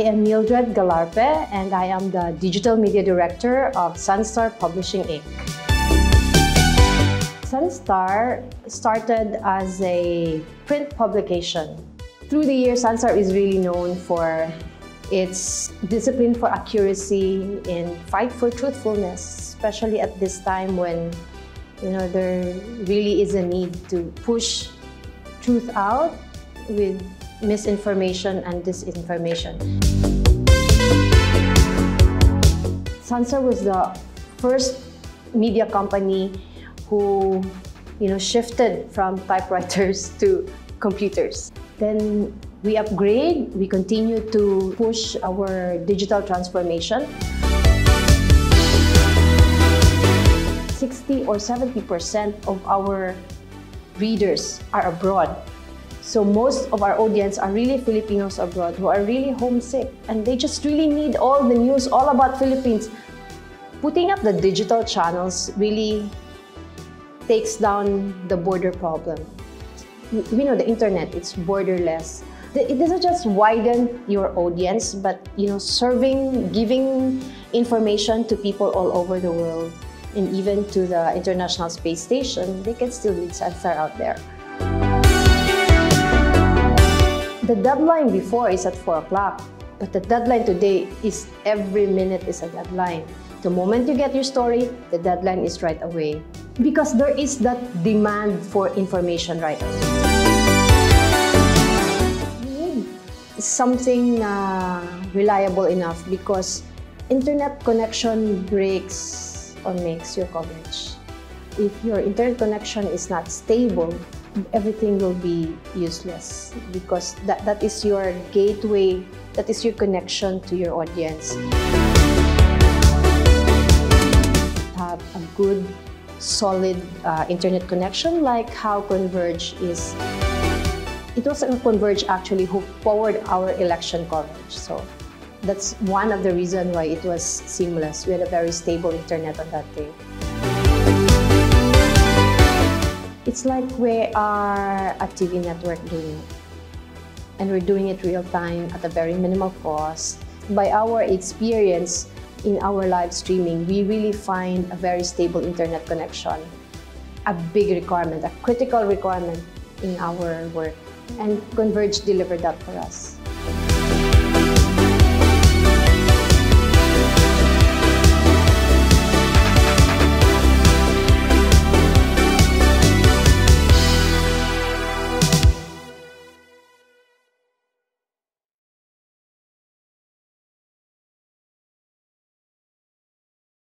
I am Mildred Galarpe and I am the Digital Media Director of Sunstar Publishing Inc. Sunstar started as a print publication. Through the years, Sunstar is really known for its discipline for accuracy and fight for truthfulness, especially at this time when you know there really is a need to push truth out with misinformation and disinformation. Sunstar was the first media company who you know, shifted from typewriters to computers. Then we upgrade, we continue to push our digital transformation. 60 or 70% of our readers are abroad. So most of our audience are really Filipinos abroad who are really homesick and they just really need all the news all about Philippines. Putting up the digital channels really takes down the border problem. We know the internet, it's borderless. It doesn't just widen your audience, but you know, serving, giving information to people all over the world and even to the International Space Station, they can still read Sunstar out there. The deadline before is at 4 o'clock, but the deadline today is every minute is a deadline. The moment you get your story, the deadline is right away. Because there is that demand for information right away. Something uh, reliable enough because internet connection breaks or makes your coverage. If your internet connection is not stable, everything will be useless because that, that is your gateway, that is your connection to your audience. Have a good, solid uh, internet connection like how Converge is. It was Converge actually who powered our election coverage. So that's one of the reasons why it was seamless. We had a very stable internet on that day. It's like we are a TV network doing it. And we're doing it real time at a very minimal cost. By our experience in our live streaming, we really find a very stable internet connection, a big requirement, a critical requirement in our work. And Converge delivered that for us.